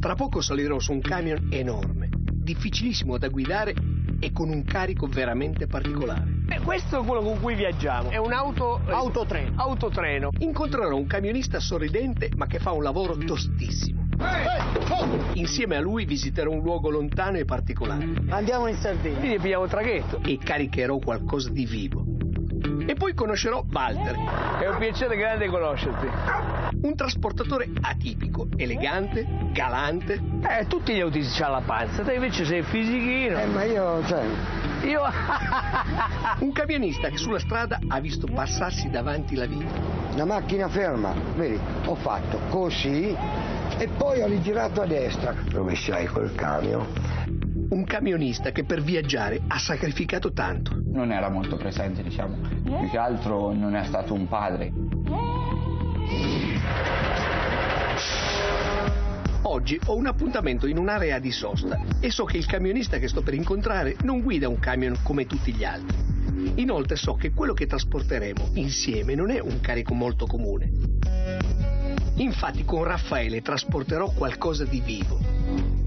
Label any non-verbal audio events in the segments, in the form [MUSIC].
Tra poco salirò su un camion enorme, difficilissimo da guidare e con un carico veramente particolare. Eh, questo è quello con cui viaggiamo. È un auto... Autotreno. Autotreno. Incontrerò un camionista sorridente ma che fa un lavoro tostissimo. Insieme a lui visiterò un luogo lontano e particolare Andiamo in Sardegna. Quindi pigliamo un traghetto. e caricherò qualcosa di vivo. E poi conoscerò Walter, È un piacere grande conoscerti. un trasportatore atipico, elegante, galante, Eh, tutti gli autisti hanno la panza, te invece sei fisichino. Eh, ma io, cioè, Io... [LAUGHS] un camionista che sulla strada ha visto passarsi davanti la vita. La macchina ferma, vedi, ho fatto così e poi ho rigirato a destra. Rovesciai col camion. Un camionista che per viaggiare ha sacrificato tanto. non era molto presente, diciamo. Più che altro non è stato un padre. Oggi ho un appuntamento in un'area di sosta e so che il camionista che sto per incontrare non guida un camion come tutti gli altri. Inoltre so che quello che trasporteremo insieme non è un carico molto comune. Infatti con Raffaele trasporterò qualcosa di vivo.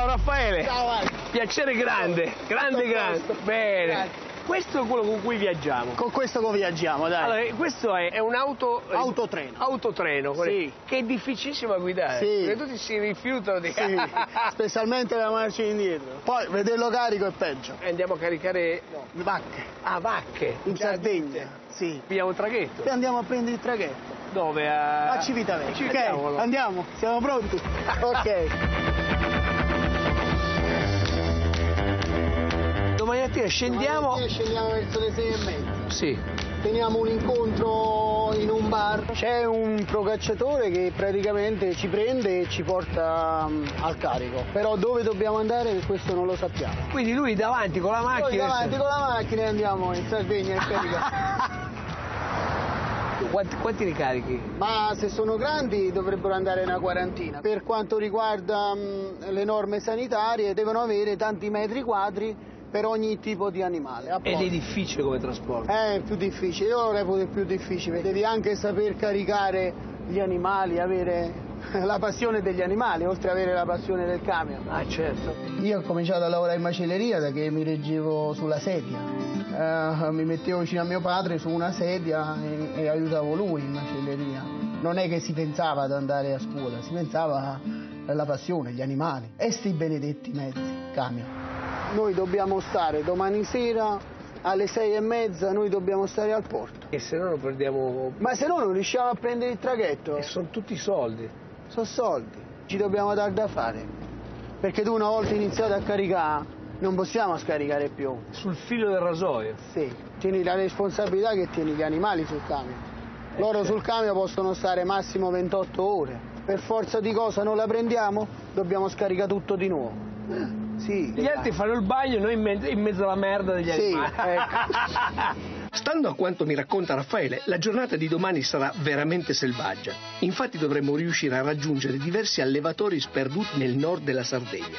Ciao Raffaele. Ciao Ale. Piacere grande, grande, Tutto a grande. posto. Bene. Grazie. Questo è quello con cui viaggiamo. con questo che viaggiamo, dai. Allora, eh, questo è, è un auto... Autotreno. Autotreno, quello- Sì. che è difficilissimo da guidare. Sì. Perché tutti si rifiutano di... Sì, [LAUGHS] specialmente la marcia indietro. Poi vederlo carico è peggio. E Andiamo a caricare... Le vacche. Ah, vacche. In Già Sardegna. Sì. Pigliamo un traghetto. E andiamo a prendere il traghetto. Dove? A, A. A Civitavecchia. Ok, andiamo. Siamo pronti? [LAUGHS] ok. Domani mattina scendiamo... Domani mattina Scendiamo verso le sei e mezza. Sì. Teniamo un incontro in un bar. C'è un procacciatore che praticamente ci prende e ci porta mm, al carico. Però dove dobbiamo andare questo non lo sappiamo. Quindi lui davanti con la Poi macchina... davanti con la macchina e andiamo in Sardegna a caricare. [LAUGHS] Quanti, quanti ricarichi? Ma se sono grandi dovrebbero andare una quarantina. Per quanto riguarda mm, le norme sanitarie devono avere tanti metri quadri per ogni tipo di animale. Ed è difficile come trasporto. È più difficile, io lo reputo più difficile. Devi anche saper caricare gli animali, avere [LAUGHS] la passione degli animali, oltre ad avere la passione del camion. Ah, certo. Io ho cominciato a lavorare in macelleria da che mi reggevo sulla sedia. Eh, mi mettevo vicino a mio padre su una sedia e, e aiutavo lui in macelleria. Non è che si pensava ad andare a scuola, si pensava alla passione, gli animali. E sti benedetti mezzi, camion. Noi dobbiamo stare domani sera alle sei e mezza, noi dobbiamo stare al porto. E se no non prendiamo... Ma se no non riusciamo a prendere il traghetto, E sono tutti soldi. sono soldi, ci dobbiamo dar da fare. Perché tu una volta iniziato a caricare, non possiamo scaricare più. Sul filo del rasoio. Sì, tieni la responsabilità che tieni gli animali sul camion. Loro sul camion possono stare massimo 28 ore. Per forza di cosa non la prendiamo? Dobbiamo scaricare tutto di nuovo. Sì. Gli altri fanno il bagno e noi in mezzo, in mezzo alla merda degli Sì, animali. ecco. [LAUGHS] Stando a quanto mi racconta Raffaele, la giornata di domani sarà veramente selvaggia. Infatti dovremmo riuscire a raggiungere diversi allevatori sperduti nel nord della Sardegna,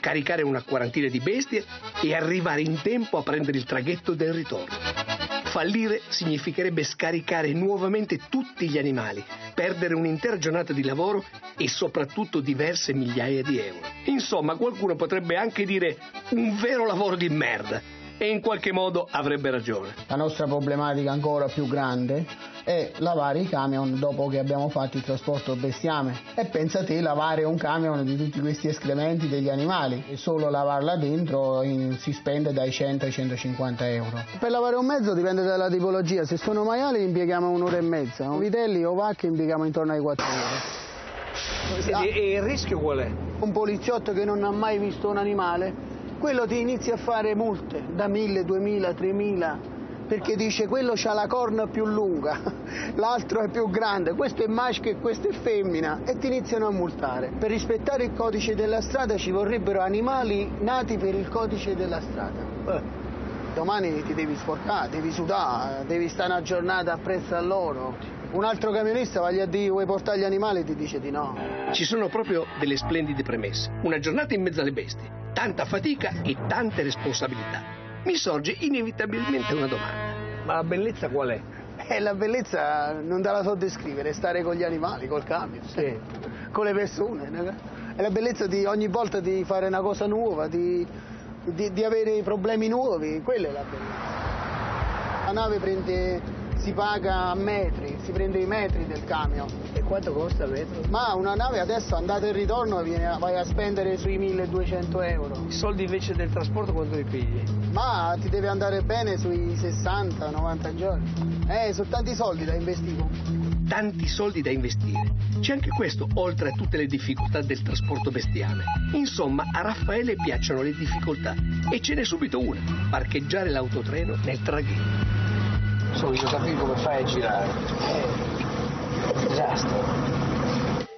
caricare una quarantina di bestie e arrivare in tempo a prendere il traghetto del ritorno. Fallire significherebbe scaricare nuovamente tutti gli animali, perdere un'intera giornata di lavoro e soprattutto diverse migliaia di euro. Insomma, qualcuno potrebbe anche dire un vero lavoro di merda. E in qualche modo avrebbe ragione. La nostra problematica ancora più grande è lavare i camion dopo che abbiamo fatto il trasporto bestiame. E pensa te lavare un camion di tutti questi escrementi degli animali e solo lavarla dentro in- si spende dai 100 ai 150 euro. Per lavare un mezzo dipende dalla tipologia, se sono maiali impieghiamo un'ora e mezza, vitelli o vacche impieghiamo intorno ai 4 ore. E, e il rischio qual è? Un poliziotto che non ha mai visto un animale, quello ti inizia a fare multe da 1000, 2000, 3000 perché dice quello ha la corna più lunga, [LAUGHS] l'altro è più grande, questo è maschio e questo è femmina e ti iniziano a multare. Per rispettare il codice della strada ci vorrebbero animali nati per il codice della strada. Eh, domani ti devi sporcare, devi sudare, devi stare una giornata appresso a loro. Un altro camionista va a dire vuoi portare gli animali e ti dice di no. Ci sono proprio delle splendide premesse. Una giornata in mezzo alle bestie, tanta fatica e tante responsabilità. Mi sorge inevitabilmente una domanda. Ma la bellezza qual è? E la bellezza non te la so descrivere, stare con gli animali, col camion, Sì. con le persone. È la bellezza di ogni volta di fare una cosa nuova, di, di- di avere problemi nuovi, quella è la bellezza. La nave prende, si paga a metri, si prende i metri del camion. E quanto costa il metro? Ma una nave adesso andata e ritorno viene- vai a spendere sui 1200 euro. I soldi invece del trasporto quanto li pigli? Ma ti deve andare bene sui 60-90 giorni. Eh, sono tanti soldi da investire. Tanti soldi da investire. C'è anche questo, oltre a tutte le difficoltà del trasporto bestiame. Insomma, a Raffaele piacciono le difficoltà. E ce n'è subito una: parcheggiare l'autotreno nel traghetto. Voglio capire come fai a girare. Eh, disastro.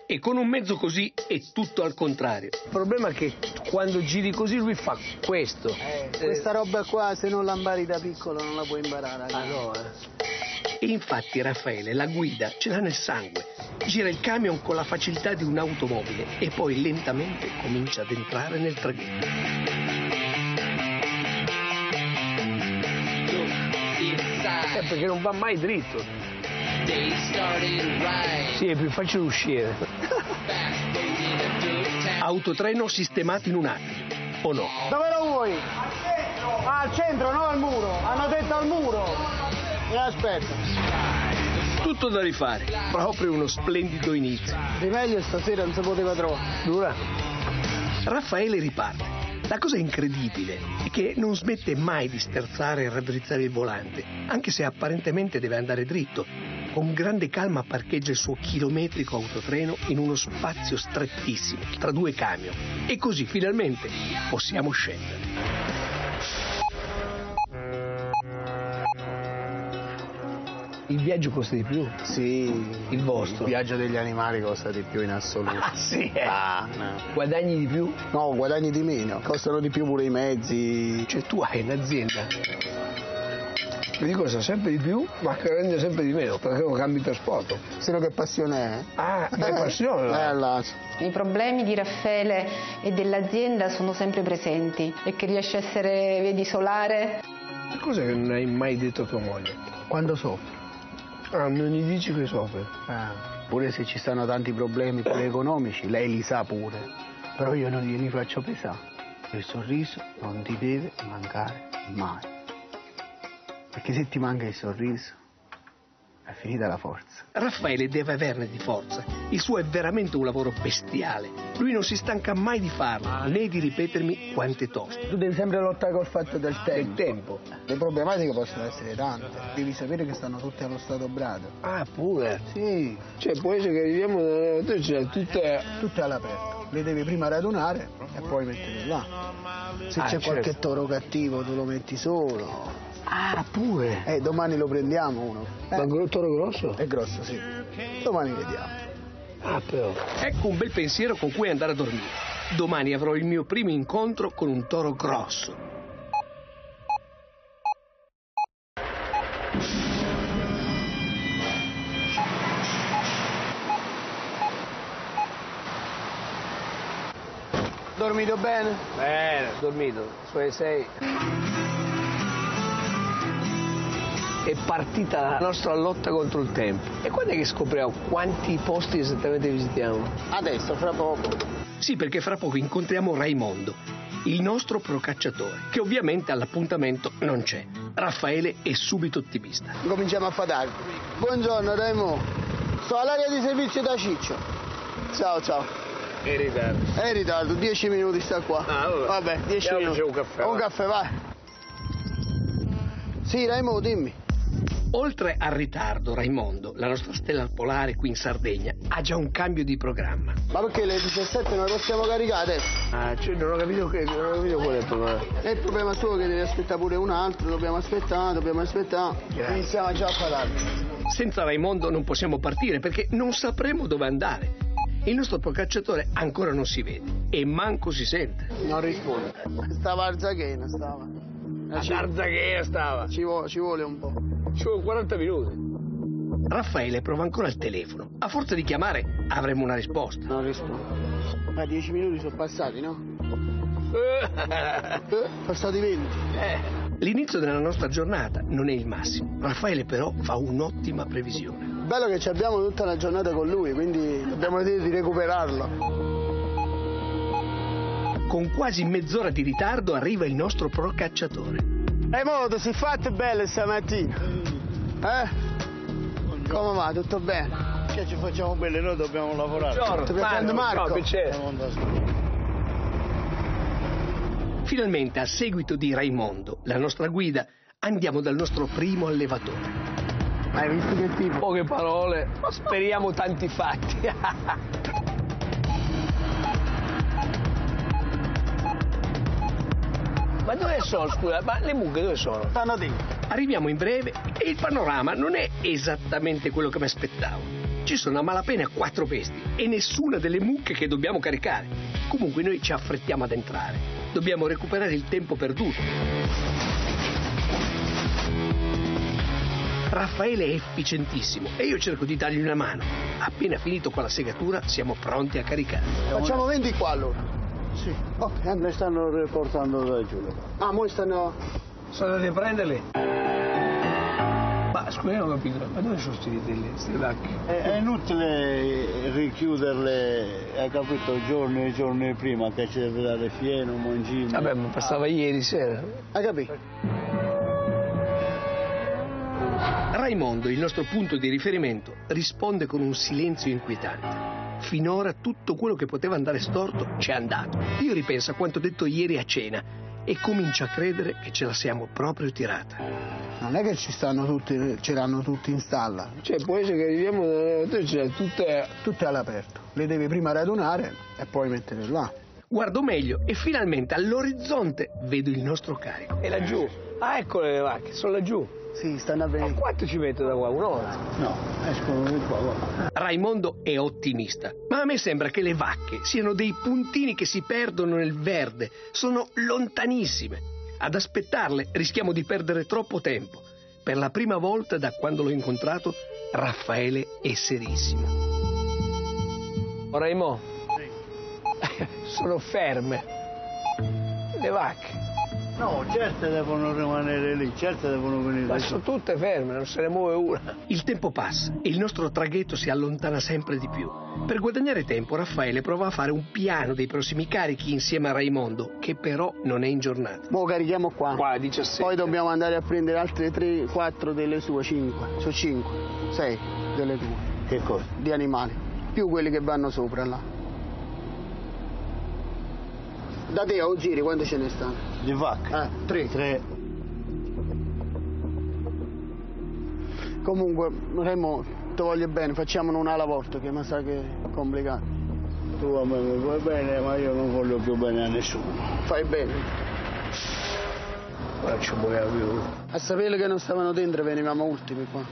E con un mezzo così è tutto al contrario. Il problema è che quando giri così lui fa questo. Eh, questa roba qua, se non la impari da piccolo, non la puoi imparare. Eh. E infatti Raffaele la guida ce l'ha nel sangue. Gira il camion con la facilità di un'automobile e poi lentamente comincia ad entrare nel traghetto. Eh, perché non va mai dritto. Sì, è più facile uscire. Autotreno sistemato in un attimo. O no? Dove lo vuoi? Ah, al centro, no al muro. Hanno detto al muro. E aspetta. Tutto da rifare. Proprio uno splendido inizio. Di meglio stasera non si poteva trovare. Dura? Raffaele riparte. La cosa incredibile è che non smette mai di sterzare e raddrizzare il volante, anche se apparentemente deve andare dritto. Con grande calma parcheggia il suo chilometrico autotreno in uno spazio strettissimo tra due camion. E così finalmente possiamo scendere. Il viaggio costa di più. Sì. Il vostro. Il viaggio degli animali costa di più in assoluto. Ah, sì, eh. Ah, no. Guadagni di più? No, guadagni di meno. Costano di più pure i mezzi. Cioè tu hai un'azienda. Mi costa sempre di più, ma che rende sempre di meno, perché non cambi trasporto. Se no che passione è? Ah, è passione. Eh, là. I problemi di Raffaele e dell'azienda sono sempre presenti e che riesce a essere, vedi, solare. Che cosa che non hai mai detto a tua moglie? Quando soffre? Ah, non gli dici che soffre. Ah, pure se ci stanno tanti problemi economici, lei li sa pure. Però io non glieli faccio pesare. Il sorriso non ti deve mancare mai. Perché se ti manca il sorriso, è finita la forza. Raffaele deve averne di forza. Il suo è veramente un lavoro bestiale. Lui non si stanca mai di farlo, né di ripetermi quanto è tosto. Tu devi sempre lottare col fatto del tempo. Il tempo. Le problematiche possono essere tante. Devi sapere che stanno tutte allo stato brado. Ah, pure. Sì, Cioè, può essere che arriviamo da notte c'è tutte... tutte all'aperto. Le devi prima radunare e poi mettere là. Se Ah, c'è qualche certo. toro cattivo tu lo metti solo. Ah, pure. Eh, domani lo prendiamo uno. Eh, Ma un toro grosso? È grosso, sì. Domani vediamo. Ah, però. Ecco un bel pensiero con cui andare a dormire. Domani avrò il mio primo incontro con un toro grosso. Dormito bene? Bene, dormito. Sulle sei. È partita la nostra lotta contro il tempo. E quando è che scopriamo quanti posti esattamente visitiamo? Adesso, fra poco. Sì, perché fra poco incontriamo Raimondo, il nostro procacciatore, che ovviamente all'appuntamento non c'è. Raffaele è subito ottimista. Cominciamo a fare Buongiorno Raimo. Sto all'area di servizio da Ciccio. Ciao, ciao. È in ritardo. È in ritardo, 10 minuti sta qua. Ah, vabbè. Vabbè, 10 Andiamoci minuti. un caffè, Un vai. caffè, vai. Sì, Raimo, dimmi. Oltre al ritardo, Raimondo, la nostra stella polare qui in Sardegna, ha già un cambio di programma. Ma perché le 17 non le possiamo caricare adesso? Ah, cioè non ho capito, che, non ho capito qual è il problema. E il problema suo è che devi aspettare pure un altro, dobbiamo aspettare, dobbiamo aspettare. Grazie. Iniziamo già a parlare. Senza Raimondo non possiamo partire perché non sapremo dove andare. Il nostro procacciatore ancora non si vede e manco si sente. Non risponde. Stava a Arzaghena, stava. Eh, A ci, Tarzachena stava. ci vuole, ci vuole un po'. Ci vuole 40 minuti. Raffaele prova ancora il telefono. A forza di chiamare avremo una risposta. Non rispondo. Ma dieci minuti sono passati, no? Passati 20. L'inizio della nostra giornata non è il massimo. Raffaele però fa un'ottima previsione. Bello che ci abbiamo tutta la giornata con lui, quindi dobbiamo dire di recuperarlo. Con quasi mezz'ora di ritardo arriva il nostro procacciatore. E modo, si è fatto belle stamattina. Eh? Come va? Tutto bene? Che ci facciamo belle, noi dobbiamo lavorare. Ti piacendo Marco? Finalmente, a seguito di Raimondo, la nostra guida, andiamo dal nostro primo allevatore. Hai visto che tipo? Poche parole, speriamo tanti fatti. [LAUGHS] Ma dove sono, scusa? Ma le mucche dove sono? Stanno dentro. Arriviamo in breve e il panorama non è esattamente quello che mi aspettavo. Ci sono a malapena quattro bestie e nessuna delle mucche che dobbiamo caricare. Comunque noi ci affrettiamo ad entrare. Dobbiamo recuperare il tempo perduto. Raffaele è efficientissimo e io cerco di dargli una mano. Appena finito con la segatura siamo pronti a caricare. Facciamo 20 qua allora. Sì. Ok, Mi andate. stanno riportando da giù. Ah, mo stanno... Sono andati a prenderle? Ma scusa, non ho capito, ma dove sono questi vitelli, queste vacche? È, è inutile richiuderle, hai capito, giorni e giorni prima che ci deve dare fieno, mangime. Vabbè, ma passava ieri sera. Hai capito? Raimondo, il nostro punto di riferimento, risponde con un silenzio inquietante. Finora tutto quello che poteva andare storto c'è andato. Io ripenso a quanto detto ieri a cena e comincio a credere che ce la siamo proprio tirata. Non è che ci stanno tutti, ce l'hanno tutti in stalla. Cioè, può essere che arriviamo da c'è tutte... Tutte all'aperto. Le devi prima radunare e poi mettere là. Guardo meglio e finalmente all'orizzonte vedo il nostro carico. E laggiù. Ah, eccole le vacche, sono laggiù. Sì, stanno a E venire. quanto ci metto da qua? Un'ora? No, escono di qua, guarda. Raimondo è ottimista, ma a me sembra che le vacche siano dei puntini che si perdono nel verde, sono lontanissime. Ad aspettarle rischiamo di perdere troppo tempo. Per la prima volta da quando l'ho incontrato, Raffaele è serissimo. Raimo, [LAUGHS] sono ferme. Le vacche. No, certe devono rimanere lì, certe devono venire Ma da sono tutte ferme, non se ne muove una. Il tempo passa e il nostro traghetto si allontana sempre di più. Per guadagnare tempo Raffaele prova a fare un piano dei prossimi carichi insieme a Raimondo, che però non è in giornata. Mo carichiamo qua. Qua, 17. Poi dobbiamo andare a prendere altre 3, 4 delle sue, 5. Sono 5, 6 delle tue. Che cosa? Di animali. Più quelli che vanno sopra là. Da te a giri quante ce ne stanno? Di vacche? Eh, 3. Tre. Comunque, Remo, ti voglio bene, facciamone una alla volta che mi sa che è complicato. Tu a me mi vuoi bene, ma io non voglio più bene a nessuno. Fai bene. Ci muoviamo più. A sapere che non stavano dentro venivamo ultimi qua.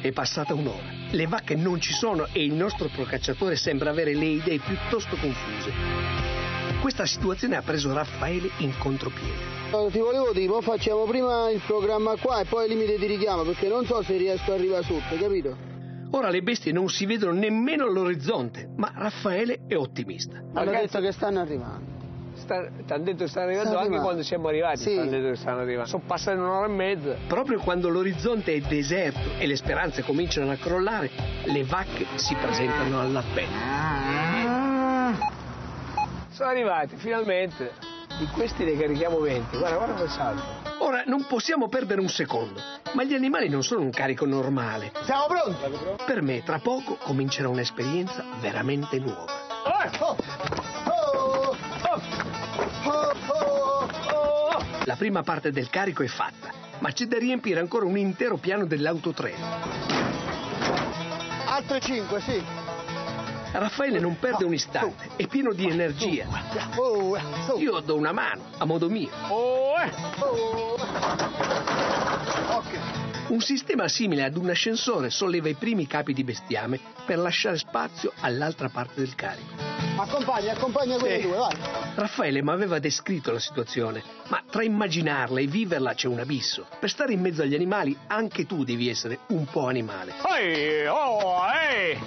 È passata un'ora. Le vacche non ci sono e il nostro procacciatore sembra avere le idee piuttosto confuse. Questa situazione ha preso Raffaele in contropiede. Eh, Ti volevo dire, mo facciamo prima il programma qua e poi il limite di richiamo, perché non so se riesco ad arrivare sotto, capito? Ora le bestie non si vedono nemmeno all'orizzonte, ma Raffaele è ottimista. Hanno Ragazzi- detto che stanno arrivando. Ti hanno detto che stanno arrivando Stanno anche arrivando. quando siamo arrivati. Sì. Hanno detto che stanno arrivando. Sono passate un'ora e mezza. Proprio quando l'orizzonte è deserto e le speranze cominciano a crollare, le vacche si presentano all'appello. Sono arrivati, finalmente. Di questi ne carichiamo 20. Guarda, guarda come salto. Ora non possiamo perdere un secondo, ma gli animali non sono un carico normale. Siamo pronti? Per me, tra poco, comincerà un'esperienza veramente nuova. Oh! Oh! Oh! Oh! La prima parte del carico è fatta, ma c'è da riempire ancora un intero piano dell'autotreno. Altre 5, sì. Raffaele non perde un istante, è pieno di energia. Io do una mano, a modo mio. Un sistema simile ad un ascensore solleva i primi capi di bestiame per lasciare spazio all'altra parte del carico. accompagna, accompagna quelli Sì. due, vai. Raffaele mi aveva descritto la situazione, ma tra immaginarla e viverla c'è un abisso. Per stare in mezzo agli animali anche tu devi essere un po' animale. Ehi, oh, ehi!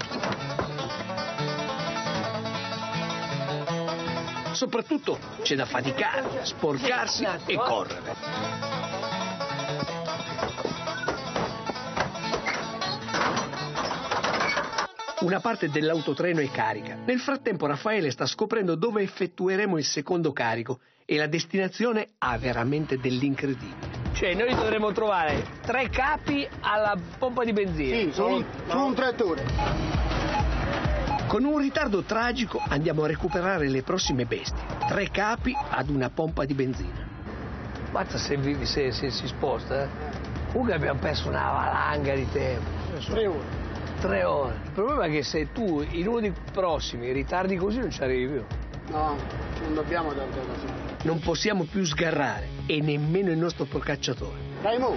Soprattutto c'è da faticare, sporcarsi e correre. Una parte dell'autotreno è carica. Nel frattempo Raffaele sta scoprendo dove effettueremo il secondo carico e la destinazione ha veramente dell'incredibile. Cioè, noi dovremmo trovare tre capi alla pompa di benzina. Sì, su un, su un trattore. Con un ritardo tragico andiamo a recuperare le prossime bestie. Tre capi ad una pompa di benzina. Mazza se, vi- se- se si sposta, eh. Comunque abbiamo perso una valanga di tempo. Tre ore. Tre ore. Il problema è che se tu in uno dei prossimi ritardi così non ci arrivi più. No, non dobbiamo tardare così. Non possiamo più sgarrare e nemmeno il nostro procacciatore. Raimo,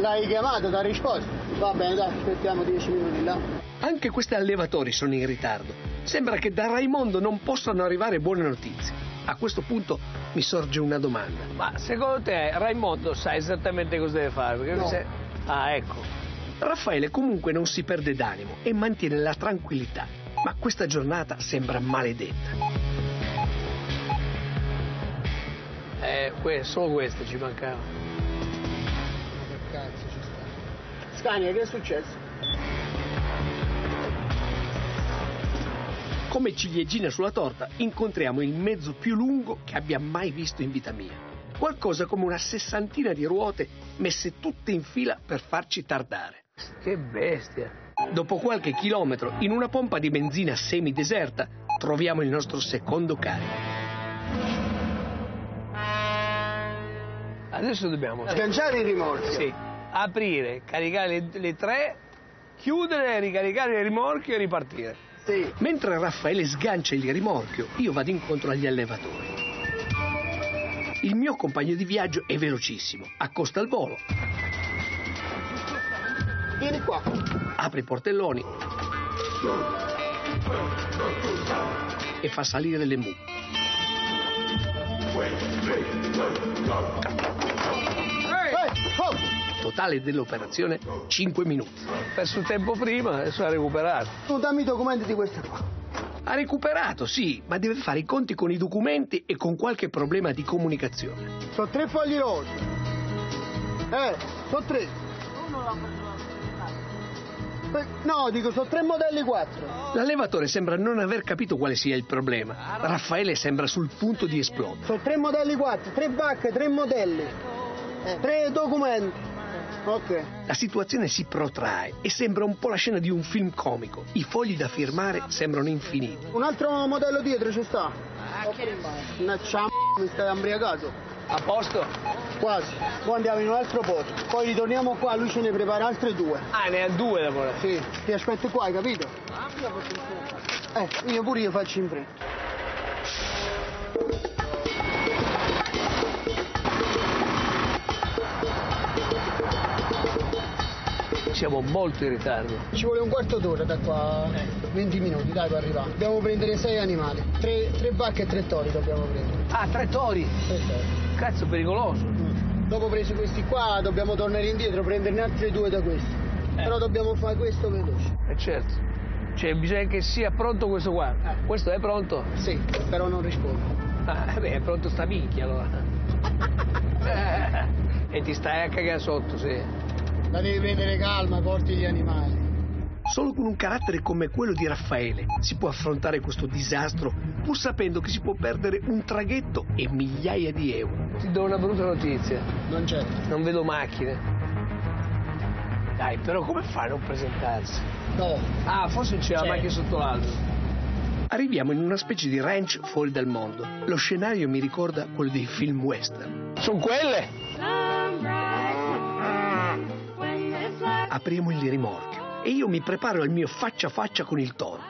l'hai chiamato, ti ha risposto? Va bene, dai, aspettiamo dieci minuti là. Anche questi allevatori sono in ritardo. Sembra che da Raimondo non possano arrivare buone notizie. A questo punto mi sorge una domanda. Ma secondo te Raimondo sa esattamente cosa deve fare? Perché No. se- Ah, ecco. Raffaele comunque non si perde d'animo e mantiene la tranquillità, ma questa giornata sembra maledetta. Eh, que- solo questo ci mancava. Che cazzo ci sta? Scania, che è successo? Come ciliegina sulla torta incontriamo il mezzo più lungo che abbia mai visto in vita mia. Qualcosa come una sessantina di ruote messe tutte in fila per farci tardare. Che bestia. Dopo qualche chilometro, in una pompa di benzina semideserta, troviamo il nostro secondo carico. Adesso dobbiamo Sganciare il rimorchio. sì, aprire, caricare le, le tre, chiudere, ricaricare il rimorchio e ripartire. Sì. Mentre Raffaele sgancia il rimorchio, io vado incontro agli allevatori. Il mio compagno di viaggio è velocissimo, accosta il volo, Vieni qua. apre i portelloni e fa salire le mucche. Totale dell'operazione 5 minuti. Ha perso tempo prima, adesso ha recuperato. Tu dammi i documenti di questa qua. Ha recuperato, sì, ma deve fare i conti con i documenti e con qualche problema di comunicazione. Sono tre fogli rosa. Eh, sono tre. Eh, No, dico, sono tre modelli quattro. L'allevatore sembra non aver capito quale sia il problema. Raffaele sembra sul punto di esplodere. Sono tre modelli quattro, tre vacche, tre modelli. Tre documenti. Ok. La situazione si protrae e sembra un po' la scena di un film comico. I fogli da firmare sembrano infiniti. Un altro modello dietro ci sta. Una ciam... mi stai ambriacato. A posto? Quasi. Poi andiamo in un altro posto. Poi ritorniamo qua, lui ce ne prepara altre due. Ah, ne ha due da volare. Sì, ti aspetto qua, hai capito? Eh, io pure io faccio in fretta. Siamo molto in ritardo. Ci vuole un quarto d'ora da qua, 20 minuti, dai, per arrivare. Dobbiamo prendere sei animali. Tre, tre vacche e tre tori dobbiamo prendere. Ah, tre tori. Tre tori. Cazzo, pericoloso. Mm. Dopo presi questi qua, dobbiamo tornare indietro, prenderne altri due da questi. Però dobbiamo fare questo veloce. Eh certo. Cioè, bisogna che sia pronto questo qua. Questo è pronto? Sì, però non risponde. Ah, beh, è pronto sta minchia allora. [LAUGHS] e ti stai a cagare sotto, sì. La devi prendere calma, porti gli animali. Solo con un carattere come quello di Raffaele si può affrontare questo disastro pur sapendo che si può perdere un traghetto e migliaia di euro. Ti do una brutta notizia. Non c'è. Non vedo macchine. Dai, però come fa a non presentarsi? No. Ah, forse c'è la macchina sotto l'albero. Arriviamo in una specie di ranch fuori dal mondo. Lo scenario mi ricorda quello dei film western. Sono quelle? Apriamo il rimorchio e io mi preparo al mio faccia a faccia con il toro.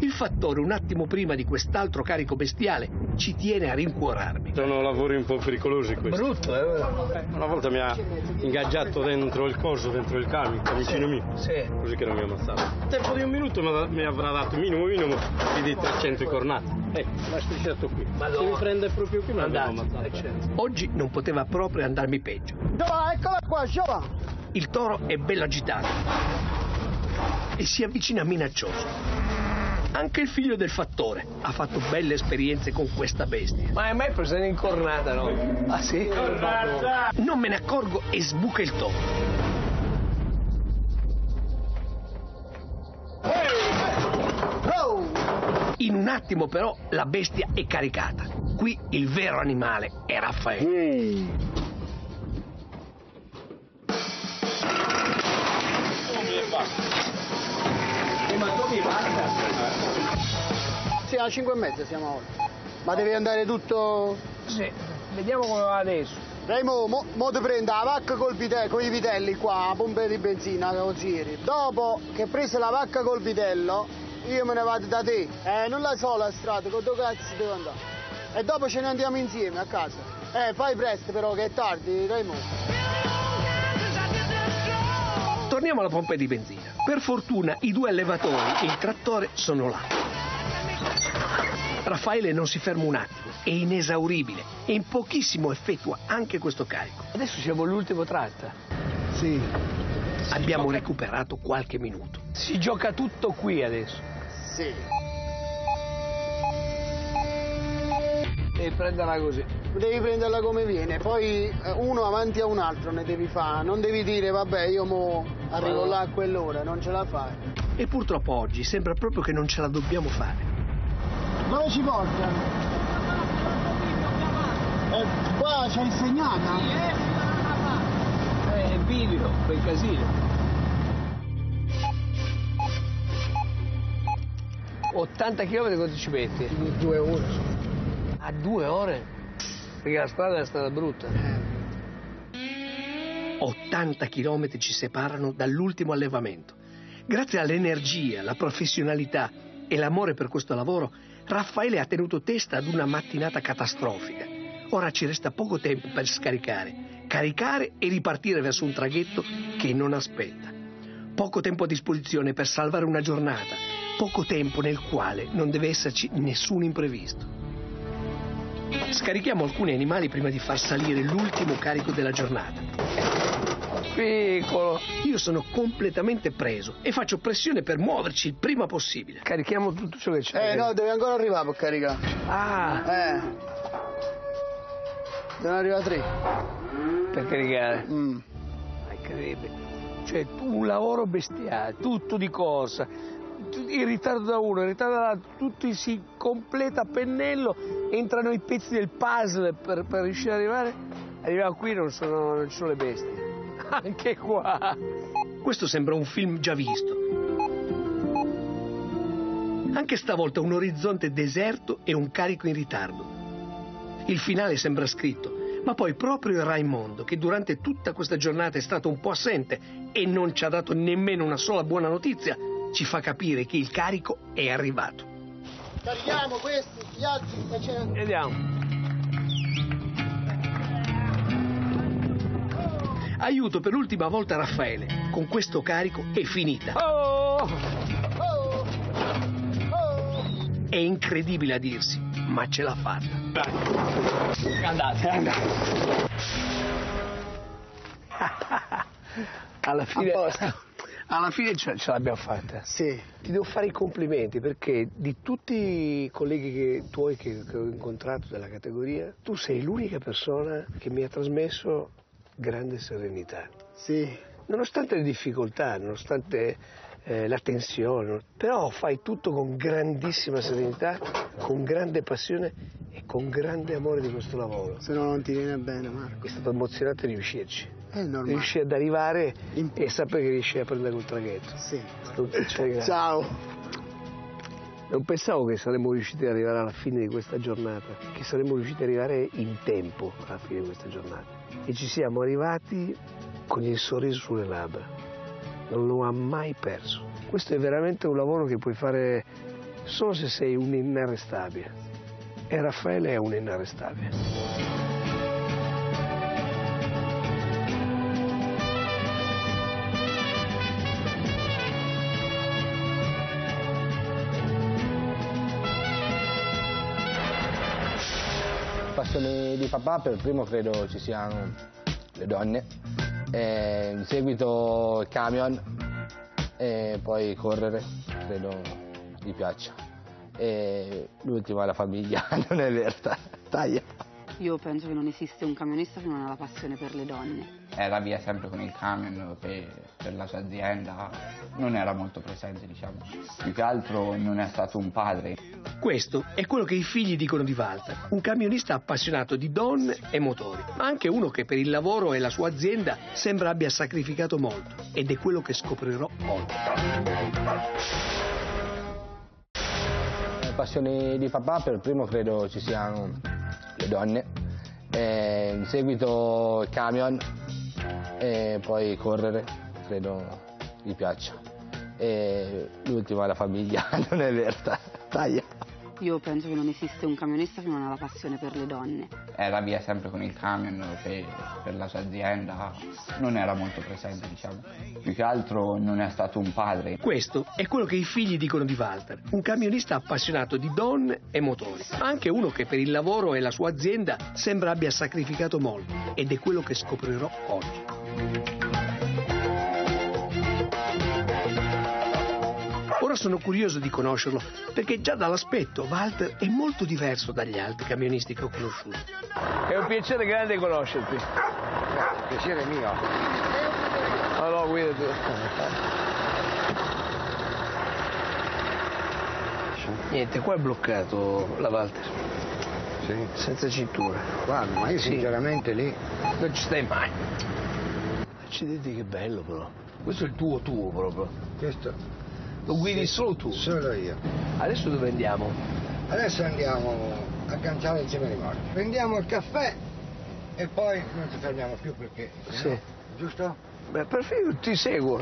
Il fattore, un attimo prima di quest'altro carico bestiale, ci tiene a rincuorarmi. Sono lavori un po' pericolosi questi. Brutto, eh? Una volta mi ha ingaggiato dentro il corso, dentro il camion, vicino mio. Sì. Così che non mi ha ammazzato. Nel tempo di un minuto mi, mi avrà dato minimo minimo più di 300 cornate. Ecco, l'ha strisciato qui. Se mi prende proprio qui aveva ammazzato. Oggi non poteva proprio andarmi peggio. Giova, eccola qua, Giova! Il toro è bello agitato e si avvicina minaccioso. Anche il figlio del fattore ha fatto belle esperienze con questa bestia. Ma è mai preso un'incornata, no? Ah sì? Non me ne accorgo e sbuca il toro. In un attimo però la bestia è caricata. Qui il vero animale è Raffaele. Sì, alle 5 e mezza siamo oggi. Ma devi andare tutto... Sì. Vediamo come va adesso. Remo, mo, mo ti prende la vacca col vite- con i vitelli qua, a pompa di benzina, consiglieri. Dopo che hai preso la vacca col vitello, io me ne vado da te. Eh, non la so la strada, con dove cazzo devo andare? E dopo ce ne andiamo insieme a casa. Eh, fai presto però che è tardi, Remo. Torniamo alla pompa di benzina. Per fortuna i due allevatori e il trattore sono là. Raffaele non si ferma un attimo, è inesauribile e in pochissimo effettua anche questo carico. Adesso siamo all'ultimo tratta. Sì. Abbiamo recuperato qualche minuto. Si gioca tutto qui adesso. Sì. Devi prenderla così. Devi prenderla come viene, poi eh, uno avanti a un altro ne devi fare. Non devi dire, vabbè, io mo arrivo là a quell'ora, non ce la fai. E purtroppo oggi sembra proprio che non ce la dobbiamo fare. Dove ci porta? Eh, qua c'è insegnata? Eh, video, quel casino. 80 km quanto ci metti? Due ore. A due ore? Perché la strada è stata brutta. 80 km ci separano dall'ultimo allevamento. Grazie all'energia, alla professionalità e l'amore per questo lavoro, Raffaele ha tenuto testa ad una mattinata catastrofica. Ora ci resta poco tempo per scaricare, caricare e ripartire verso un traghetto che non aspetta. Poco tempo a disposizione per salvare una giornata, poco tempo nel quale non deve esserci nessun imprevisto. Scarichiamo alcuni animali prima di far salire l'ultimo carico della giornata. Piccolo. Io sono completamente preso e faccio pressione per muoverci il prima possibile. Carichiamo tutto ciò che c'è. Eh no, devi ancora arrivare per caricare. Ah, Eh. Devono arrivare tre. per caricare. Mm. È incredibile. Cioè, un lavoro bestiale, tutto di corsa. In ritardo da uno, in ritardo dall'altro, tutti si completa a pennello, entrano i pezzi del puzzle per, per riuscire ad arrivare. Arriviamo qui non, sono, non ci sono le bestie. [LAUGHS] Anche qua. Questo sembra un film già visto. Anche stavolta un orizzonte deserto e un carico in ritardo. Il finale sembra scritto, ma poi proprio Raimondo, che durante tutta questa giornata è stato un po' assente e non ci ha dato nemmeno una sola buona notizia, ci fa capire che il carico è arrivato. Carichiamo questi, gli altri, ce ne- Vediamo. Aiuto per l'ultima volta Raffaele. Con questo carico è finita. Oh! Oh! Oh! È incredibile a dirsi, ma ce l'ha fatta. Andate, andate. [LAUGHS] Alla fine. Alla fine ce, l'abbiamo fatta. Sì. Ti devo fare i complimenti perché di tutti i colleghi che- tuoi che, che ho incontrato della categoria, tu sei l'unica persona che mi ha trasmesso grande serenità. Sì. Nonostante le difficoltà, nonostante eh, la tensione, però fai tutto con grandissima serenità, con grande passione e con grande amore di questo lavoro. Se no non ti viene bene, Marco. È stato emozionante riuscirci. Riuscire ad arrivare In- e sapere che riesci a prendere quel traghetto. Sì. Un. Ciao. Non pensavo che saremmo riusciti ad arrivare alla fine di questa giornata, che saremmo riusciti ad arrivare in tempo alla fine di questa giornata. E ci siamo arrivati con il sorriso sulle labbra. Non lo ha mai perso. Questo è veramente un lavoro che puoi fare Solo se sei un inarrestabile. E Raffaele è un inarrestabile. Passione di papà per primo credo ci siano le donne, e in seguito il camion e poi correre, credo gli piaccia. E l'ultima è la famiglia, [LAUGHS] non è vero, taglia. Io penso che non esiste un camionista che non ha la passione per le donne. Era via sempre con il camion per, per la sua azienda, non era molto presente diciamo, più che altro non è stato un padre. Questo è quello che i figli dicono di Walter, un camionista appassionato di donne e motori, ma anche uno che per il lavoro e la sua azienda sembra abbia sacrificato molto ed è quello che scoprirò oggi. Passione di papà per primo credo ci siano le donne, e in seguito il camion e poi correre, credo gli piaccia. E l'ultima è la famiglia, [LAUGHS] non è vero, taglia. Io penso che non esiste un camionista che non ha la passione per le donne. Era via sempre con il camion per, per la sua azienda, non era molto presente diciamo, più che altro non è stato un padre. Questo è quello che i figli dicono di Walter, un camionista appassionato di donne e motori, ma anche uno che per il lavoro e la sua azienda sembra abbia sacrificato molto ed è quello che scoprirò oggi. Ora sono curioso di conoscerlo, perché già dall'aspetto Walter è molto diverso dagli altri camionisti che ho conosciuto. È un piacere grande conoscerti. Piacere mio. Allora, guida tu. Niente, qua è bloccato la Walter, Sì. senza cintura. Guarda, ma io Sì. sinceramente lì. Non ci stai mai. Accidenti che bello però. Questo è il tuo tuo proprio. Questo Lo guidi solo tu. solo io. Adesso dove andiamo? Adesso andiamo a canciare insieme ai morti. Prendiamo il caffè e poi non ci fermiamo più perché. Sì. Giusto? Beh, perfetto, ti seguo.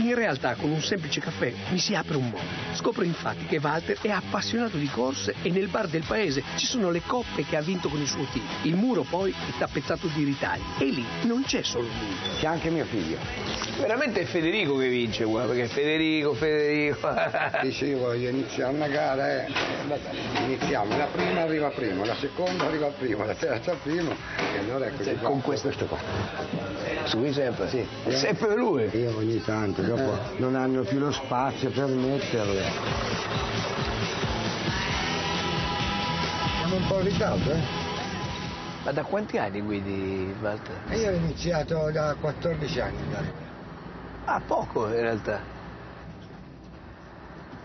In realtà con un semplice caffè mi si apre un mondo. Scopro infatti che Walter è appassionato di corse e nel bar del paese ci sono le coppe che ha vinto con il suo team. Il muro poi è tappezzato di ritagli e lì non c'è solo lui. C'è anche mio figlio. Veramente è Federico che vince qua, perché Federico, Federico. [LAUGHS] Dice io voglio iniziare una gara, eh. iniziamo, la prima arriva prima, la seconda arriva prima, la terza prima, e allora ecco qua. Con questo- questo qua. Su qui sempre? Sì. Sempre per lui. Io ogni tanto, dopo non hanno più lo spazio per metterle. Siamo un po' in ritardo, eh? Ma da quanti anni guidi, Walter? E io ho iniziato da 14 anni, dai. Ah, poco in realtà.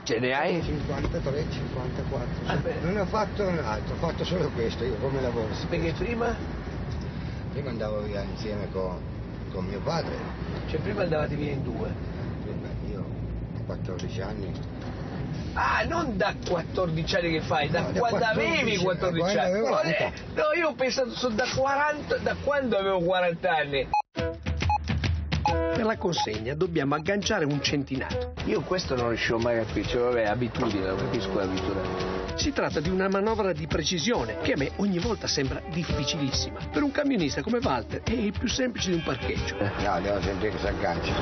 Ce ne hai? 53, 54. Ah, non ho fatto un altro, ho fatto solo questo, io come lavoro. Perché prima? Prima andavo via insieme con, con mio padre, Cioè prima andavate via in due. Prima io ho 14 anni. Ah, non da 14 anni che fai, da No, da quando 14, avevi 14 quando anni. avevo 40. eh, No, io ho pensato sono da 40, da quando avevo 40 anni. Per la consegna dobbiamo agganciare un centinato. Io questo non riuscivo mai a capire, cioè, vabbè, abitudine, non capisco l'abitudine. Si tratta di una manovra di precisione che a me ogni volta sembra difficilissima. Per un camionista come Walter è il più semplice di un parcheggio. No, devo sentire che si aggancia.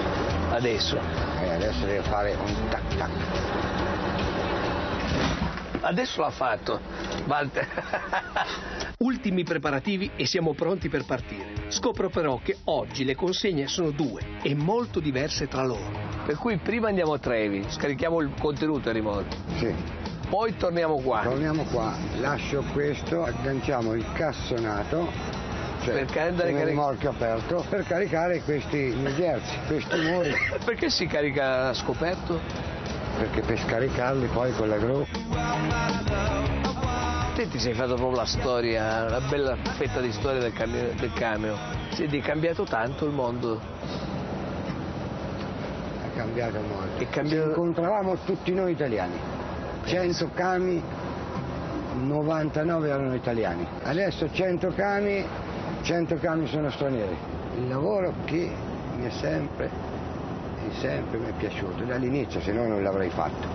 Adesso. E adesso devo fare un tac tac. Adesso l'ha fatto. Walter. [LAUGHS] Ultimi preparativi e siamo pronti per partire. Scopro però che oggi le consegne sono due e molto diverse tra loro. per cui prima andiamo a Trevi, scarichiamo il contenuto a rimorchio. Sì. Poi torniamo qua. Torniamo qua, lascio questo, agganciamo il cassonato, cioè Per con il rimorchio aperto, per caricare questi Jersey, questi muri, [LAUGHS] Perché si carica a scoperto? perché per scaricarli poi con la gru. Te ti sei fatto proprio la storia, una bella fetta di storia del, cami- del cameo. Senti, è cambiato tanto il mondo. È cambiato molto. È cambiato- Ci incontravamo tutti noi italiani. 100 cami, 99 erano italiani. Adesso 100 cami, 100 cami sono stranieri. Il lavoro che mi è sempre, e sempre mi è piaciuto, dall'inizio, se no non l'avrei fatto.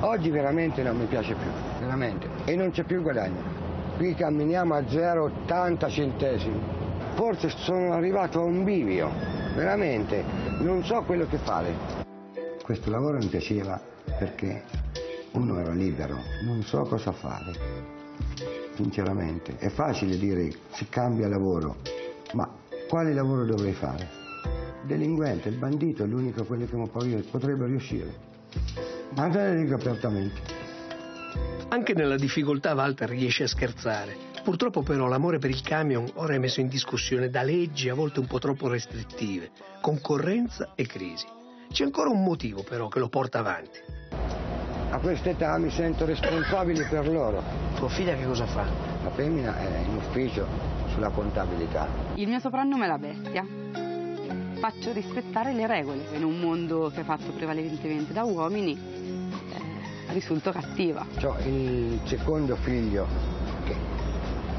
Oggi veramente non mi piace più, veramente. E non c'è più guadagno. Qui camminiamo a 0,80 centesimi. Forse sono arrivato a un bivio, veramente. Non so quello che fare. Questo lavoro mi piaceva perché uno era libero, non so cosa fare, sinceramente. È facile dire si cambia lavoro, ma quale lavoro dovrei fare? Delinquente, il bandito è l'unico quello che potrebbe riuscire. Ma te lo dico apertamente. Anche nella difficoltà Walter riesce a scherzare. Purtroppo però l'amore per il camion ora è messo in discussione da leggi a volte un po' troppo restrittive, concorrenza e crisi. C'è ancora un motivo però che lo porta avanti. A quest'età mi sento responsabile per loro. Tua figlia che cosa fa? La femmina è in ufficio sulla contabilità. Il mio soprannome è la bestia. Faccio rispettare le regole. In un mondo che è fatto prevalentemente da uomini, eh, risulto cattiva. Ho il secondo figlio che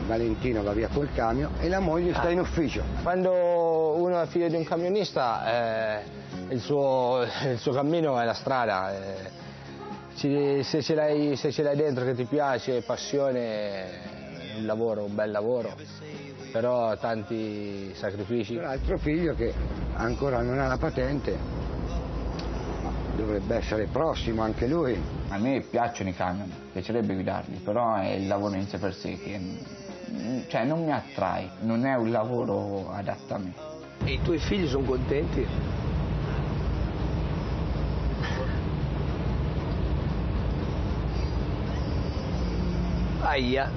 Valentino va via col camion e la moglie sta in ufficio. Quando uno è figlio di un camionista eh, il, suo, [LAUGHS] il, suo, cammino è la strada. Eh, se, ce l'hai, se ce l'hai dentro che ti piace, passione, è un lavoro, un bel lavoro, però tanti sacrifici. L'altro figlio che ancora non ha la patente, dovrebbe essere prossimo anche lui. A me piacciono i camion, piacerebbe guidarli, però è il lavoro in sé per sé che cioè, non mi attrae, non è un lavoro adatto a me. E i tuoi figli sono contenti? Aia.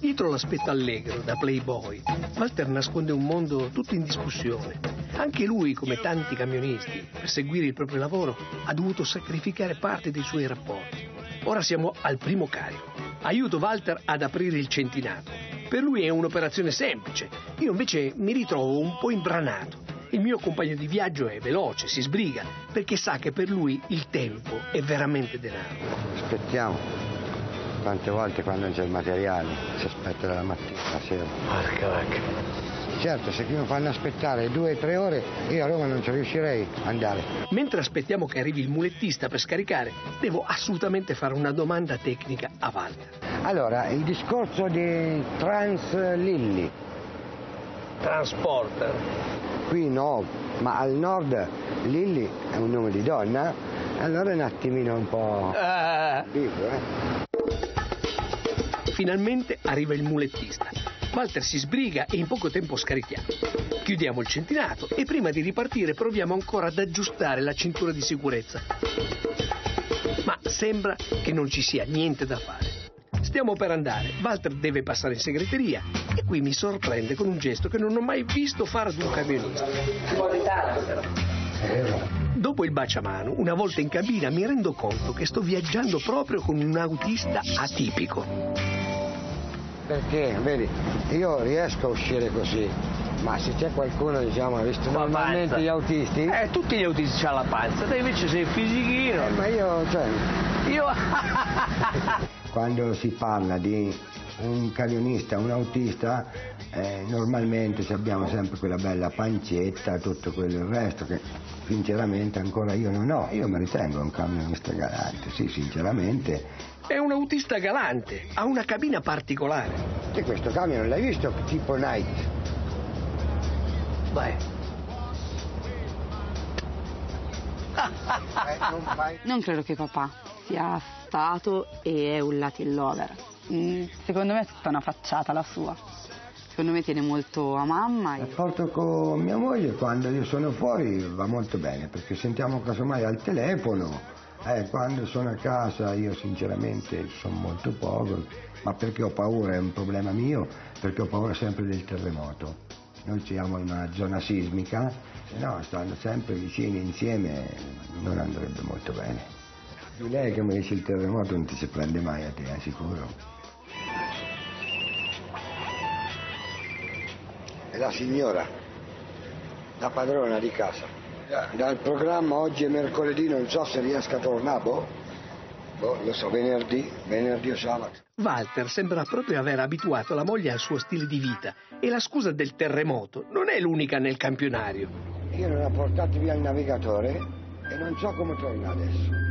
Dietro l'aspetto allegro da playboy, Walter nasconde un mondo tutto in discussione. Anche lui, come tanti camionisti, per seguire il proprio lavoro, ha dovuto sacrificare parte dei suoi rapporti. Ora siamo al primo carico. Aiuto Walter ad aprire il centinato. Per lui è un'operazione semplice, io invece mi ritrovo un po' imbranato. Il mio compagno di viaggio è veloce, si sbriga, perché sa che per lui il tempo è veramente denaro. Aspettiamo. Quante volte quando non c'è il materiale si aspetta dalla mattina alla sera. Porca vacca. Certo, se mi fanno aspettare due o tre ore, io a Roma non ci riuscirei ad andare. Mentre aspettiamo che arrivi il mulettista per scaricare, devo assolutamente fare una domanda tecnica a Walter. Allora, il discorso di Trans Lilly. Transporter. Qui no, ma al nord Lilly è un nome di donna, allora è un attimino un po'... Ah. Vivo, eh? Finalmente arriva il mulettista. Walter si sbriga e in poco tempo scarichiamo. Chiudiamo il centinato e prima di ripartire proviamo ancora ad aggiustare la cintura di sicurezza. Ma sembra che non ci sia niente da fare. Stiamo per andare, Walter deve passare in segreteria e qui mi sorprende con un gesto che non ho mai visto fare ad un camionista. Dopo il baciamano, una volta in cabina mi rendo conto che sto viaggiando proprio con un autista atipico. Perché, vedi, io riesco a uscire così, ma se c'è qualcuno, diciamo, ha visto La normalmente panza. gli autisti... Eh, tutti gli autisti hanno la panza, te invece sei fisichino. Eh, ma io, cioè, Io... [LAUGHS] quando si parla di un camionista, un autista, eh, normalmente abbiamo sempre quella bella pancetta, tutto quello il resto che sinceramente ancora io non ho. Io mi ritengo un camionista galante, sì, sinceramente. È un autista galante, ha una cabina particolare. E questo camion l'hai visto tipo night? Vai. Eh. Non credo che papà sia stato e è un Latin lover. Mm, Secondo me è tutta una facciata la sua. Secondo me tiene molto a mamma. Il rapporto con mia moglie quando io sono fuori va molto bene perché sentiamo casomai al telefono. Eh, quando sono a casa io sinceramente sono molto poco, ma perché ho paura, è un problema mio, perché ho paura sempre del terremoto. Noi siamo in una zona sismica, se no stando sempre vicini insieme non andrebbe molto bene. Di lei che mi dice il terremoto non ti si prende mai a te, è sicuro. È la signora, la padrona di casa. Dal programma oggi è mercoledì, non so se riesca a tornare, boh. Boh, lo so, venerdì, venerdì o sabato. Walter sembra proprio aver abituato la moglie al suo stile di vita e la scusa del terremoto non è l'unica nel campionario. Io non ho portato via il navigatore e non so come torna adesso.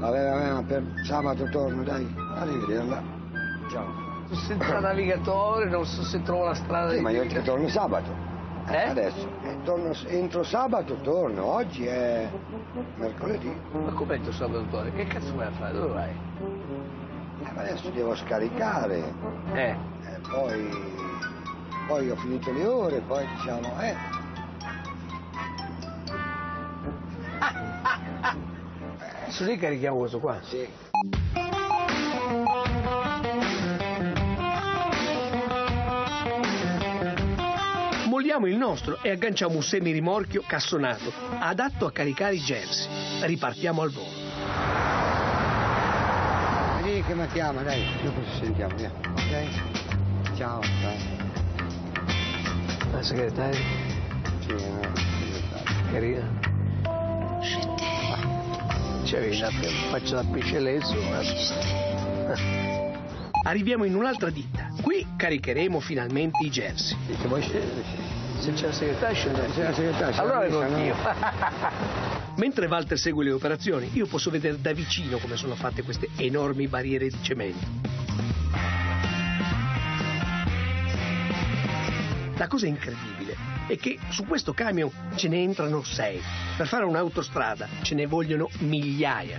Aveva per sabato torno, dai, arrivederla. Ciao. Senza navigatore, non so se trovo la strada Sì, di ma io ti torno sabato. Eh? Adesso, eh, torno- entro sabato torno, oggi è mercoledì. Ma com'è il tuo sabato? Che cazzo vai a fare? Dove vai? Eh, ma adesso devo scaricare, Eh. eh, poi, poi ho finito le ore, poi diciamo, eh. Adesso lì carichiamo questo qua. Sì. Molliamo il nostro e agganciamo un semirimorchio cassonato, adatto a caricare i jersey. Ripartiamo al volo. Vedi che mi chiama, dai, dopo ci sentiamo, via. Ok? Ciao, ciao. La segretaria, Sì, no, carina. C'avevi la faccia da pesce lezzo. [LAUGHS] Arriviamo in un'altra ditta. Qui caricheremo finalmente i jersey. Se c'è la segretaria scende. Se la segretaria Allora c'è la vengo anch'io. [LAUGHS] Mentre Walter segue le operazioni, io posso vedere da vicino come sono fatte queste enormi barriere di cemento. La cosa incredibile è che su questo camion ce ne entrano sei. Per fare un'autostrada ce ne vogliono migliaia.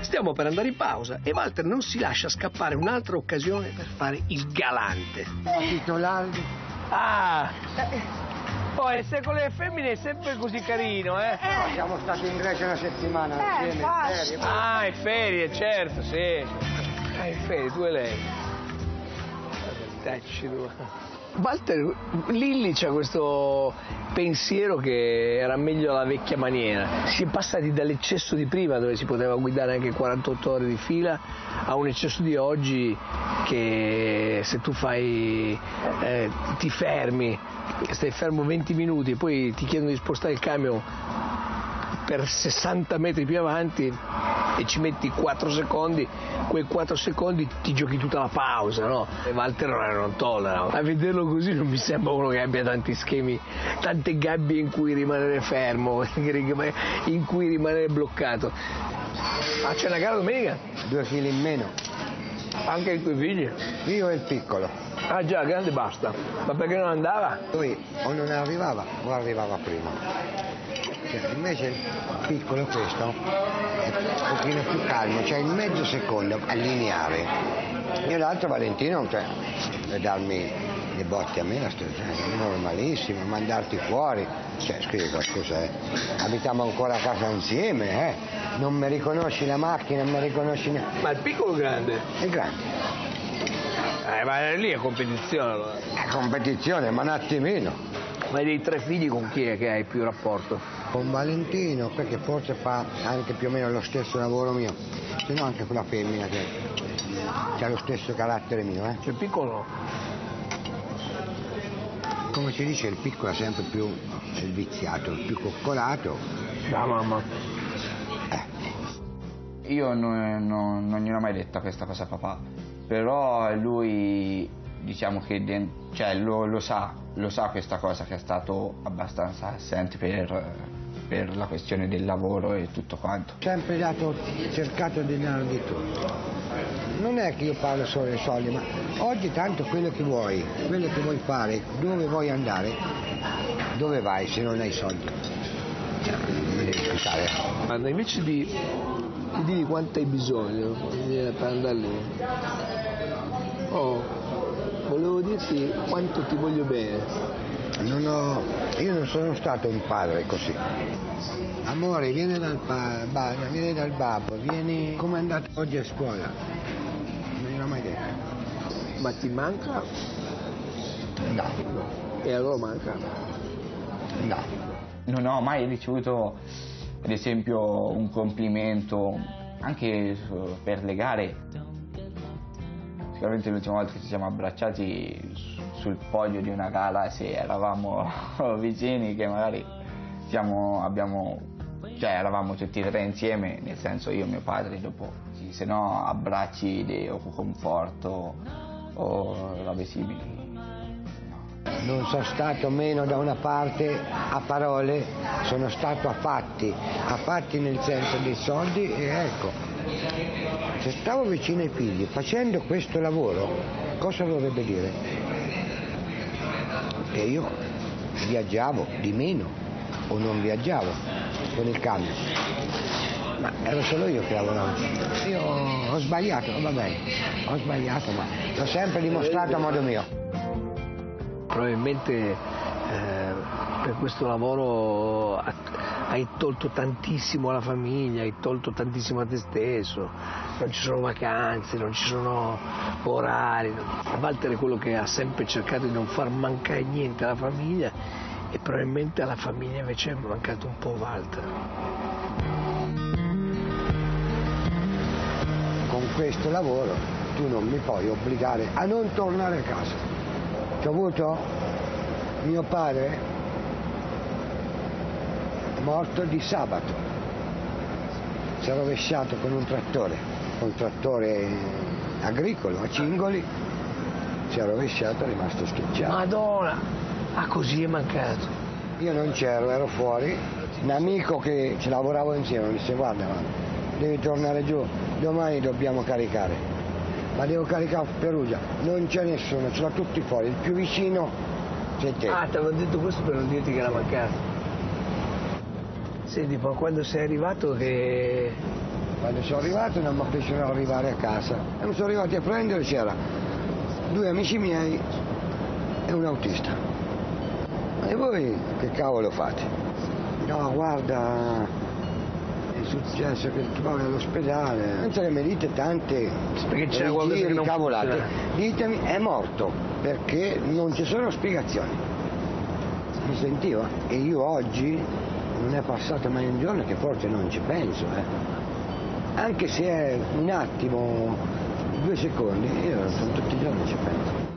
Stiamo per andare in pausa e Walter non si lascia scappare un'altra occasione per fare il galante. Titolardi. Ah! Oh, essere con le femmine è sempre così carino, eh? Siamo stati in Grecia una settimana Eh, insieme. ferie, Ah, in ferie, certo, sì. Ah, in ferie, tu e lei. Tacci tu. Walter, Lilli c'ha questo pensiero che era meglio la vecchia maniera. Si è passati dall'eccesso di prima, dove si poteva guidare anche 48 ore di fila, a un eccesso di oggi che se tu fai, eh, ti fermi, stai fermo 20 minuti e poi ti chiedono di spostare il camion per 60 metri più avanti e ci metti 4 secondi, quei 4 secondi ti giochi tutta la pausa, no? E Walter non, tollera. A vederlo così non mi sembra uno che abbia tanti schemi, tante gabbie in cui rimanere fermo, [LAUGHS] in cui rimanere bloccato. Ah, c'è una gara domenica? Due fili in meno. Anche i tuoi figli? Io e il piccolo. Ah già, grande basta. Ma perché non andava? Lui o non arrivava o arrivava prima. Cioè, invece il piccolo questo è un pochino più calmo, cioè in mezzo secondo a lineare. E l'altro Valentino, cioè, per darmi le botte a me, la sto cioè, è normalissimo, mandarti fuori. Cioè, scrivi qualcosa, eh. Abitiamo ancora a casa insieme, eh. Non mi riconosci la macchina, non mi riconosci neanche. Ma il piccolo o il grande? È grande. Eh, ma lì è competizione allora. È competizione, ma un attimino. Ma dei tre figli con chi è che hai più rapporto? Con Valentino, perché forse fa anche più o meno lo stesso lavoro mio, se no anche quella femmina che ha lo stesso carattere mio. Eh. Cioè il piccolo Come si dice, il piccolo è sempre più viziato, più coccolato. La mamma. Io non, non- non gliel'ho mai detta questa cosa a papà, però lui diciamo che cioè, lo, lo sa, lo sa questa cosa che è stato abbastanza assente per, per la questione del lavoro e tutto quanto. Sempre dato, cercato di dare di tutto. Non è che io parlo solo dei soldi, ma oggi tanto quello che vuoi, quello che vuoi fare, dove vuoi andare, dove vai se non hai soldi? Cioè, non devi. Guarda, invece di, di dirgli quanto hai bisogno per andare lì. Oh, volevo dirti quanto ti voglio bene. Non ho, io non sono stato un padre così. Amore, vieni dal, pa- ba- vieni dal babbo, vieni come è andato oggi a scuola. Non gliel'ho mai detto. Ma ti manca? No, E allora manca. no. Non ho mai ricevuto, ad esempio, un complimento anche su- per le gare. Sicuramente l'ultima volta che ci siamo abbracciati su- sul podio di una gara, se eravamo [LAUGHS] vicini, che magari siamo- abbiamo, cioè eravamo tutti e tre insieme, nel senso io e mio padre, dopo, sì, se no abbracci o conforto o robe simili. non sono stato meno da una parte a parole, sono stato a fatti, a fatti nel senso dei soldi e ecco, se stavo vicino ai figli facendo questo lavoro, cosa vorrebbe dire? Che io viaggiavo di meno o non viaggiavo con il camion. Ma ero solo io che lavoravo. Io ho sbagliato, va bene, ho sbagliato, ma l'ho sempre dimostrato a modo mio probabilmente eh, per questo lavoro hai tolto tantissimo alla famiglia, hai tolto tantissimo a te stesso, non ci sono vacanze, non ci sono orari. Walter è quello che ha sempre cercato di non far mancare niente alla famiglia e probabilmente alla famiglia invece è mancato un po' Walter. Con questo lavoro tu non mi puoi obbligare a non tornare a casa che ho avuto mio padre morto di sabato. Si è rovesciato con un trattore un trattore agricolo a cingoli. Si è rovesciato è rimasto schiacciato. Madonna! Ah così è mancato. Io non c'ero ero fuori. Un amico che ci lavoravo insieme mi disse guarda devi tornare giù. Domani dobbiamo caricare. Ma devo caricare Perugia, non c'è nessuno, ce l'ho tutti fuori, il più vicino c'è te. Ah, ti avevo detto questo per non dirti che era mancato. Senti, ma quando sei arrivato che... Quando sono arrivato non mi piacevano arrivare a casa. E mi sono arrivati a prendere, c'era due amici miei e un autista. E voi che cavolo fate? No, guarda, successo che trovi all'ospedale, non ce ne mi dite tante perché c'è qualcosa che non cavolate. Ditemi, è morto perché non ci sono spiegazioni. Mi sentiva? E io oggi non è passato mai un giorno che forse non ci penso, eh. Anche se è un attimo, due secondi, io sono tutti i giorni ci penso.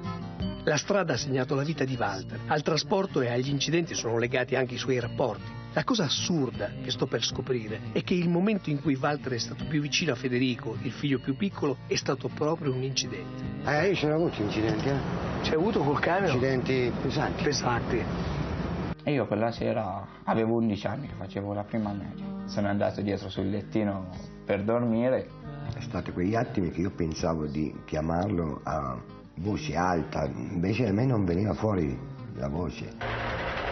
La strada ha segnato la vita di Walter. Al trasporto e agli incidenti sono legati anche i suoi rapporti. La cosa assurda che sto per scoprire è che il momento in cui Walter è stato più vicino a Federico, il figlio più piccolo, è stato proprio un incidente. Eh, io ce l'ho avuto incidenti, eh? C'è avuto col camion? Incidenti pesanti. Pesanti. E io quella sera avevo 11 anni che facevo la prima media. Sono andato dietro sul lettino per dormire. È stato quegli attimi che io pensavo di chiamarlo a voce alta, invece a me non veniva fuori la voce.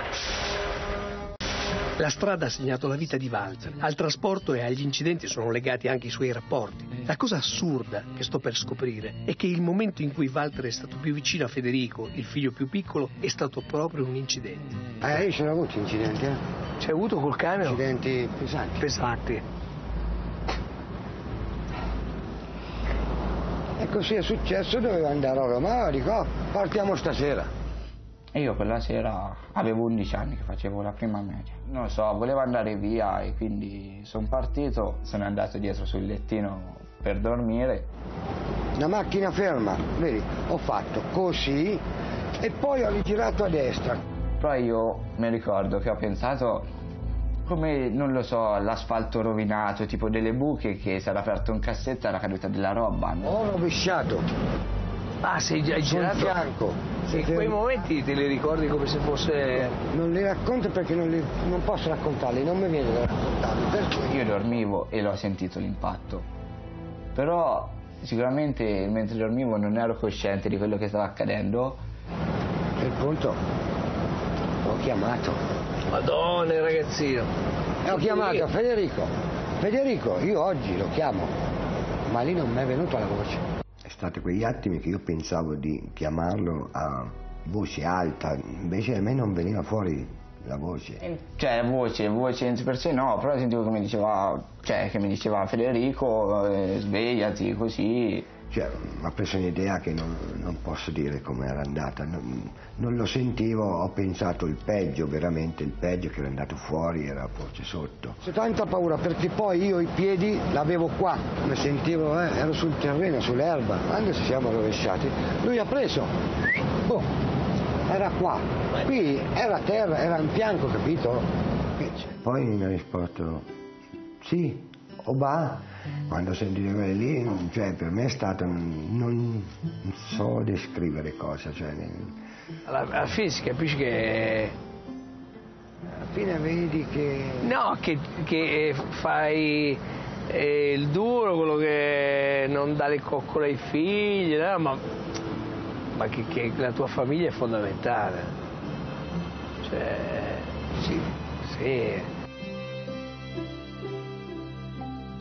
La strada ha segnato la vita di Walter. Al trasporto e agli incidenti sono legati anche i suoi rapporti. La cosa assurda che sto per scoprire è che il momento in cui Walter è stato più vicino a Federico, il figlio più piccolo, è stato proprio un incidente. Eh, io ce l'ho avuto incidenti, eh? C'è avuto col camion? Incidenti pesanti. Pesanti. E così è successo, dovevo andare a Roma, dico, oh, partiamo stasera. E io quella sera avevo 11 anni che facevo la prima media. Non lo so, volevo andare via e quindi sono partito, sono andato dietro sul lettino per dormire. La macchina ferma, vedi, ho fatto così e poi ho rigirato a destra. Però io mi ricordo che ho pensato come, non lo so, l'asfalto rovinato, tipo delle buche che si era aperto un cassetto e era caduta della roba. Ho rovesciato. Ah, sei già girato? Sul fianco. E in quei momenti te li ricordi come se fosse... Non li racconto perché non, li, non posso raccontarli, non mi viene da raccontarli. Perché? Io dormivo e l'ho sentito l'impatto. Però sicuramente mentre dormivo non ero cosciente di quello che stava accadendo. E il punto ho chiamato. Madonna ragazzino. E ho chiamato Federico. Federico, io oggi lo chiamo, ma lì non mi è venuta la voce stati quegli attimi che io pensavo di chiamarlo a voce alta, invece a me non veniva fuori la voce. Cioè, voce, voce per sé no, però sentivo che mi diceva, cioè, che mi diceva Federico, eh, svegliati, così. Cioè, mi ha preso un'idea che non, non posso dire come era andata, non, non, lo sentivo, ho pensato il peggio, veramente il peggio che era andato fuori, era forse sotto. C'è tanta paura perché poi io i piedi l'avevo qua, mi sentivo, eh, ero sul terreno, sull'erba, quando ci siamo rovesciati, lui ha preso, boh, era qua, qui era terra, era in fianco, capito? Poi mi ha risposto, sì, Oba, quando sentite quelle lì, cioè, per me è stato, non, so descrivere cosa, cioè, alla, alla fine si capisce che... Alla fine vedi che... No, che, che fai eh, il duro, quello che non dà le coccole ai figli, no? ma, ma che, che la tua famiglia è fondamentale. Cioè, sì, sì.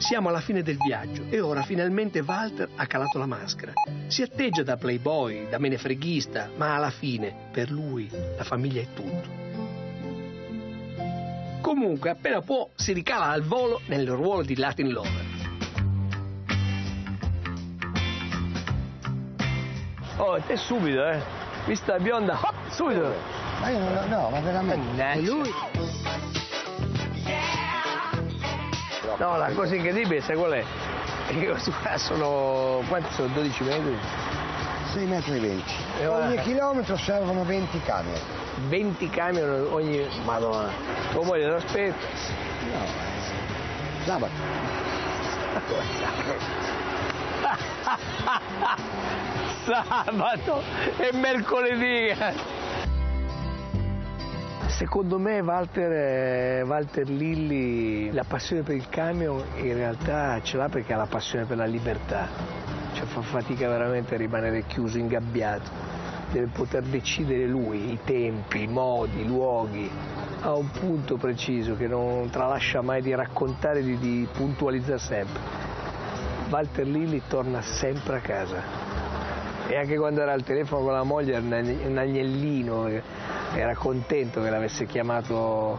Siamo alla fine del viaggio e ora finalmente Walter ha calato la maschera. Si atteggia da playboy, da menefreghista, ma alla fine, per lui, la famiglia è tutto. Comunque, appena può, si ricala al volo nel ruolo di Latin Lover. Oh, te subito, eh. Vista bionda, hop, subito. Ma io non no, ma veramente. E lui? No, la cosa incredibile, sai qual è? Che [LAUGHS] questi qua sono, quanti sono? 12 metri? 6 metri e 20. E Ogni chilometro servono 20 camion. 20 camion ogni... Madonna. Tua moglie lo aspetta. No, eh, sabato. [LAUGHS] Sabato e mercoledì. Secondo me Walter, eh, Walter Lilli la passione per il camion in realtà ce l'ha perché ha la passione per la libertà, cioè fa fatica veramente a rimanere chiuso, ingabbiato, deve poter decidere lui i tempi, i modi, i luoghi, ha un punto preciso che non tralascia mai di raccontare, di, di puntualizzare sempre. Walter Lilli torna sempre a casa. E anche quando era al telefono con la moglie era un ag- un agnellino, eh, era contento che l'avesse chiamato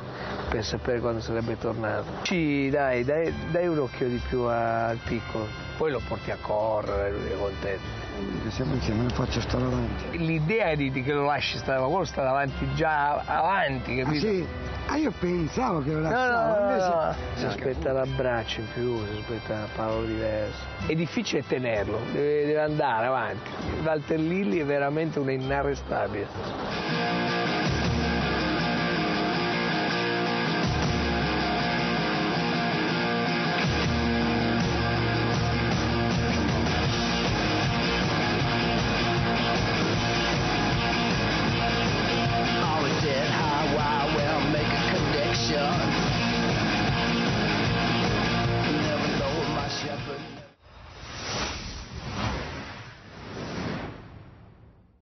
per sapere quando sarebbe tornato. Ci dai, dai, dai un occhio di più al piccolo, poi lo porti a correre, lui è contento. Siamo insieme lo faccio stare avanti. L'idea di, di che lo lasci stare, ma quello sta davanti già avanti, Ah capito? sì? Ah io pensavo che lo No, no, lasciavo, no, invece... no, si aspetta l'abbraccio in più, si aspetta parole diverse. È difficile tenerlo, deve, deve andare avanti. Walter Lilli è veramente un inarrestabile.